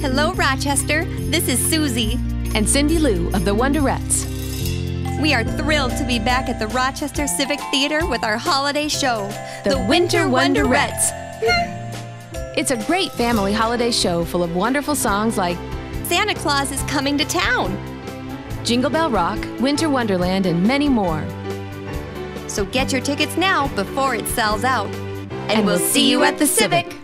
Hello, Rochester. This is Suzy. And Cindy Lou of the Wonderettes. We are thrilled to be back at the Rochester Civic Theatre with our holiday show, The, Winter Wonderettes. it's a great family holiday show full of wonderful songs like Santa Claus is coming to town. Jingle Bell Rock, Winter Wonderland, and many more. So get your tickets now before it sells out. And we'll see you at the Civic.